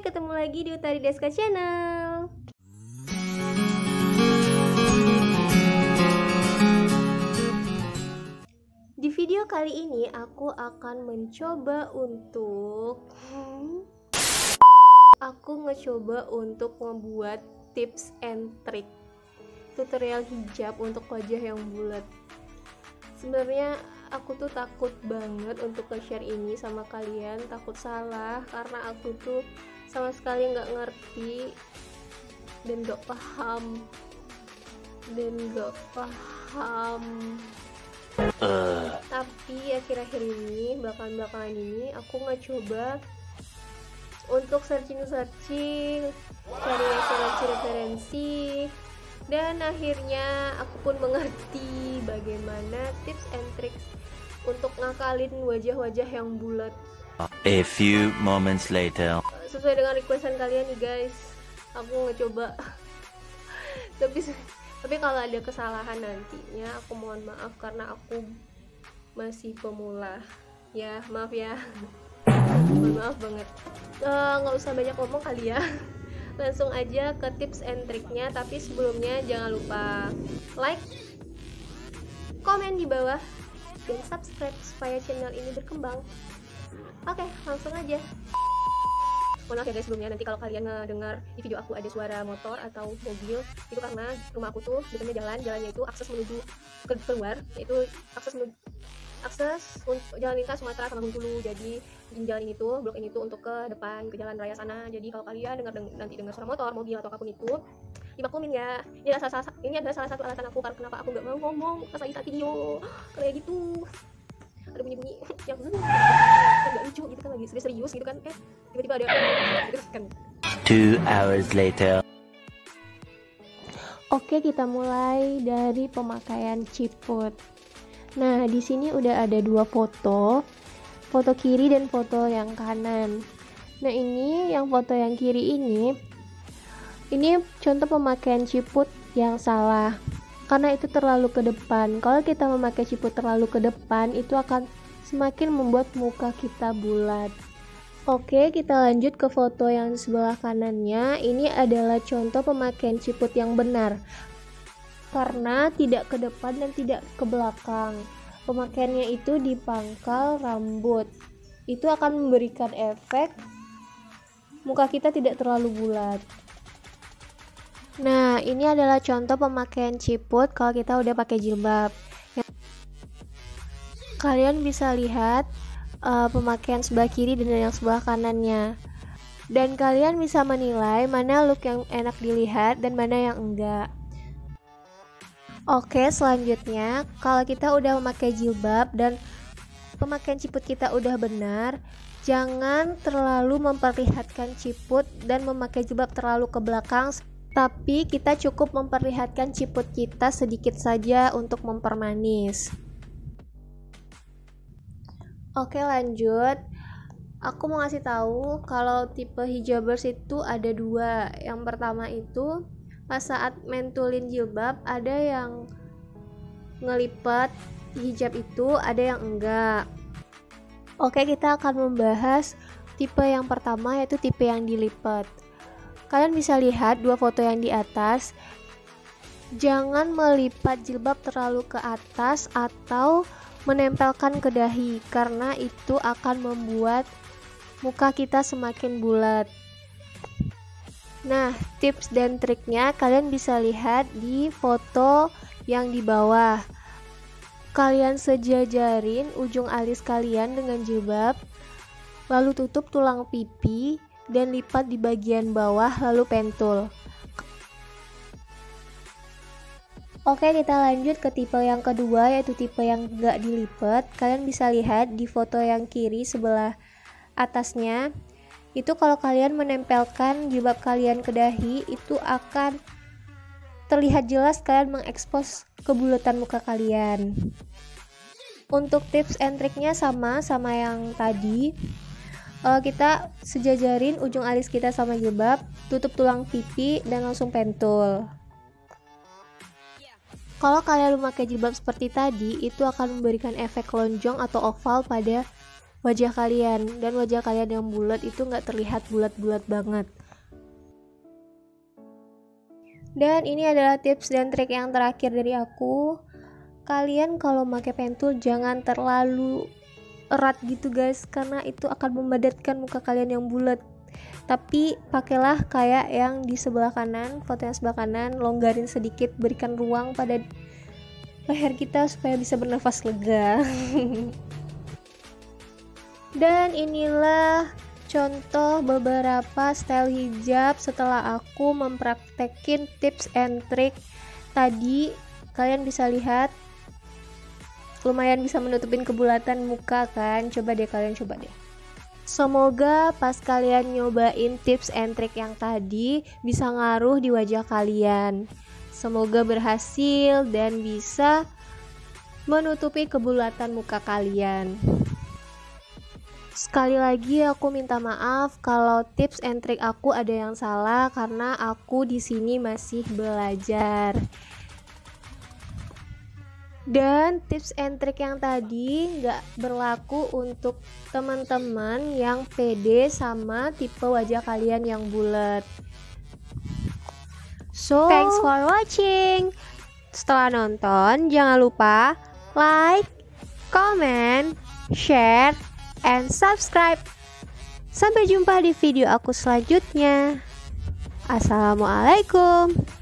ketemu lagi di Utari Deska Channel. Di video kali ini aku akan mencoba untuk aku ngecoba untuk membuat tips and trick tutorial hijab untuk wajah yang bulat. Sebenarnya aku tuh takut banget untuk nge-share ini sama kalian, takut salah karena aku tuh sama sekali nggak ngerti dan gak paham. Dan gak paham. Uh, tapi akhir-akhir ini belakangan-belakangan ini aku nggak coba untuk searching-searching cari referensi-referensi. Dan akhirnya aku pun mengerti bagaimana tips and tricks untuk ngakalin wajah-wajah yang bulat. A few moments later. Sesuai dengan requestan kalian nih guys. Aku ngecoba tapi tapi kalau ada kesalahan nantinya aku mohon maaf karena aku masih pemula. Ya maaf ya. Mohon maaf banget. Eh, nggak usah banyak ngomong kali ya. Langsung aja ke tips and triknya tapi sebelumnya jangan lupa like komen di bawah dan subscribe supaya channel ini berkembang. Oke langsung aja mohon maaf ya guys sebelumnya nanti kalau kalian dengar di video aku ada suara motor atau mobil itu karena rumah aku tuh dekatnya jalan jalannya itu akses menuju ke keluar yaitu akses menuju akses untuk jalan lintas Sumatera sama Bengkulu. Jadi di jalan ini tuh blok ini tuh untuk ke depan ke jalan raya sana. Jadi kalau kalian dengar deng- nanti dengar suara motor mobil atau apa pun itu dimaklumin ya. Ini adalah salah, ini adalah salah satu alasan aku karena kenapa aku nggak mau ngomong pas lagi video kayak gitu ada bunyi-bunyi yang nggak lucu gitu kan lagi serius-serius gitu kan eh tiba-tiba ada gitu kan Two hours later. Oke, kita mulai dari pemakaian ciput. Nah, di sini udah ada dua foto, foto kiri dan foto yang kanan. Nah, ini yang foto yang kiri ini, ini contoh pemakaian ciput yang salah. Karena itu terlalu ke depan. Kalau kita memakai ciput terlalu ke depan, itu akan semakin membuat muka kita bulat. Oke, kita lanjut ke foto yang sebelah kanannya. Ini adalah contoh pemakaian ciput yang benar. Karena tidak ke depan dan tidak ke belakang. Pemakaiannya itu di pangkal rambut. Itu akan memberikan efek muka kita tidak terlalu bulat. Nah, ini adalah contoh pemakaian ciput kalau kita udah pakai jilbab. Kalian bisa lihat uh, pemakaian sebelah kiri dan yang sebelah kanannya. Dan kalian bisa menilai mana look yang enak dilihat dan mana yang enggak. Oke, selanjutnya kalau kita udah memakai jilbab dan pemakaian ciput kita udah benar, jangan terlalu memperlihatkan ciput dan memakai jilbab terlalu ke belakang, tapi kita cukup memperlihatkan ciput kita sedikit saja untuk mempermanis. Oke lanjut. Aku mau ngasih tahu kalau tipe hijabers itu ada dua. Yang pertama itu pas saat mentulin jilbab ada yang ngelipat hijab itu ada yang enggak. Oke kita akan membahas tipe yang pertama yaitu tipe yang dilipat Kalian bisa lihat dua foto yang di atas Jangan melipat jilbab terlalu ke atas atau menempelkan ke dahi karena itu akan membuat muka kita semakin bulat. Nah, tips dan triknya kalian bisa lihat di foto yang di bawah. Kalian sejajarin ujung alis kalian dengan jilbab, lalu tutup tulang pipi dan lipat di bagian bawah lalu pentul. Oke kita lanjut ke tipe yang kedua yaitu tipe yang gak dilipat Kalian bisa lihat di foto yang kiri sebelah atasnya. Itu kalau kalian menempelkan jilbab kalian ke dahi Itu akan terlihat jelas kalian mengekspos kebulatan muka kalian. Untuk tips and triknya sama sama yang tadi uh, Kita sejajarin ujung alis kita sama jilbab Tutup tulang pipi dan langsung pentul. Kalau kalian memakai jilbab seperti tadi, itu akan memberikan efek lonjong atau oval pada wajah kalian. Dan wajah kalian yang bulat itu nggak terlihat bulat-bulat banget. Dan ini adalah tips dan trik yang terakhir dari aku. Kalian kalau pakai pentul jangan terlalu erat gitu guys. Karena itu akan memadatkan muka kalian yang bulat. Tapi pakailah kayak yang di sebelah kanan foto yang sebelah kanan. Longgarin sedikit berikan ruang pada leher kita supaya bisa bernafas lega. Dan inilah contoh beberapa style hijab setelah aku mempraktekin tips and trick tadi. Kalian bisa lihat lumayan bisa menutupin kebulatan muka kan coba deh kalian coba deh Semoga pas kalian nyobain tips and trick yang tadi bisa ngaruh di wajah kalian. Semoga berhasil dan bisa menutupi kebulatan muka kalian. Sekali lagi aku minta maaf kalau tips and trick aku ada yang salah karena aku di sini masih belajar. Dan tips and trick yang tadi nggak berlaku untuk teman-teman yang pede sama tipe wajah kalian yang bulat. So, thanks for watching. Setelah nonton, jangan lupa like, comment, share, and subscribe. Sampai jumpa di video aku selanjutnya. Assalamualaikum.